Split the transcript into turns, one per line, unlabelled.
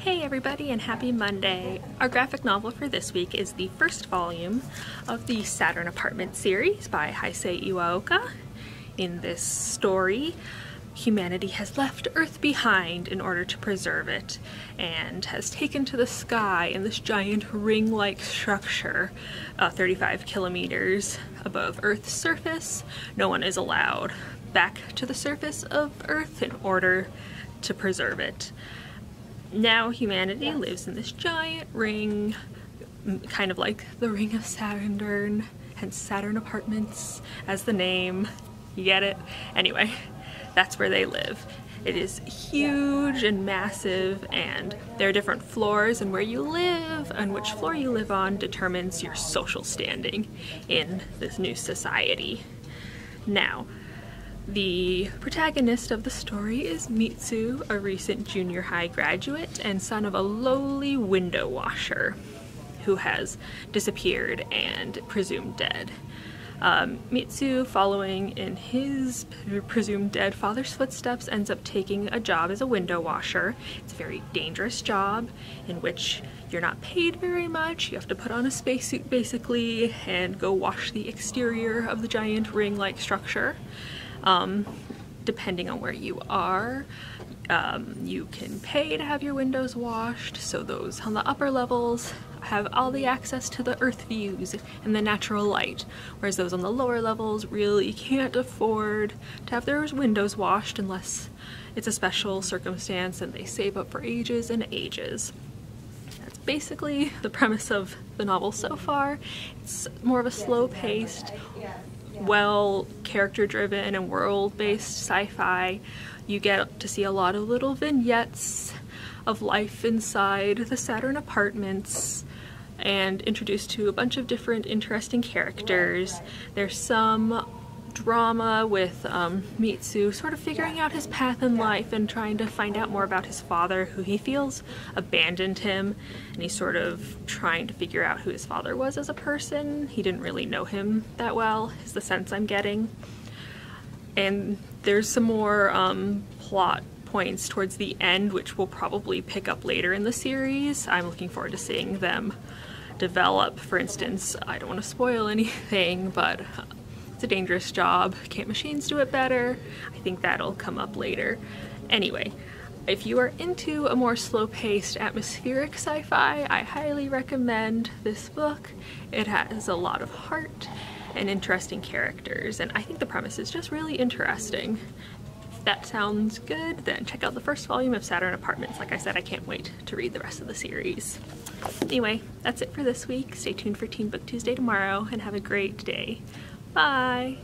Hey everybody and happy Monday! Our graphic novel for this week is the first volume of the Saturn Apartment series by Hisae Iwaoka. In this story, humanity has left Earth behind in order to preserve it and has taken to the sky in this giant ring-like structure uh, 35 kilometers above Earth's surface. No one is allowed back to the surface of Earth in order to preserve it now humanity lives in this giant ring, kind of like the Ring of Saturn, hence Saturn Apartments as the name. You get it? Anyway, that's where they live. It is huge and massive and there are different floors and where you live and which floor you live on determines your social standing in this new society. Now, the protagonist of the story is Mitsu, a recent junior high graduate and son of a lowly window washer who has disappeared and presumed dead. Um, Mitsu, following in his presumed dead father's footsteps, ends up taking a job as a window washer. It's a very dangerous job in which you're not paid very much. You have to put on a spacesuit basically and go wash the exterior of the giant ring-like structure. Um, depending on where you are, um, you can pay to have your windows washed, so those on the upper levels have all the access to the earth views and the natural light, whereas those on the lower levels really can't afford to have their windows washed unless it's a special circumstance and they save up for ages and ages. That's basically the premise of the novel so far. It's more of a slow-paced, well character driven and world based sci-fi. You get to see a lot of little vignettes of life inside the Saturn apartments and introduced to a bunch of different interesting characters. There's some drama with um, Mitsu sort of figuring out his path in life and trying to find out more about his father who he feels abandoned him and he's sort of trying to figure out who his father was as a person. He didn't really know him that well is the sense I'm getting. And there's some more um, plot points towards the end which we'll probably pick up later in the series. I'm looking forward to seeing them develop. For instance, I don't want to spoil anything, but it's a dangerous job. Can't machines do it better? I think that'll come up later. Anyway, if you are into a more slow-paced atmospheric sci-fi, I highly recommend this book. It has a lot of heart and interesting characters, and I think the premise is just really interesting. If that sounds good, then check out the first volume of Saturn Apartments. Like I said, I can't wait to read the rest of the series. Anyway, that's it for this week. Stay tuned for Teen Book Tuesday tomorrow, and have a great day. Bye!